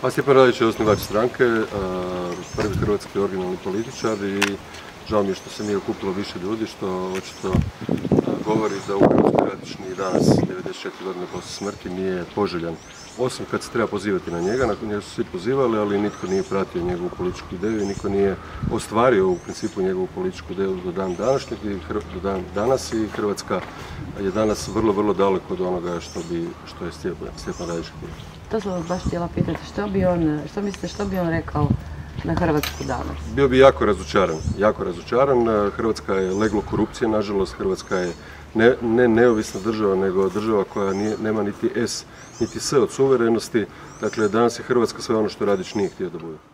Pa Stjepan Radić je osnivač stranke, prvi hrvatski originalni političar i žao mi je što se nije okupilo više ljudi, što očito govori da u Radični danas, 94 godine poslije smrti, nije poželjan. Osim kad se treba pozivati na njega, nakon njega su svi pozivali, ali nitko nije pratio njegovu političku ideju i niko nije ostvario u principu njegovu političku ideju do dan današnjeg i do dan danas i Hrvatska je danas vrlo, vrlo daleko od onoga što, bi, što je Stjepan Radić To sam vas baš htjela pitati, što bi on, što mislite, što bi on rekao na Hrvatsku danas? Bio bi jako razočaran, jako razočaran. Hrvatska je leglo korupcije, nažalost Hrvatska je ne, ne neovisna država, nego država koja nije, nema niti S, niti S od suverenosti. Dakle, danas je Hrvatska sve ono što Radić nije htio da bude.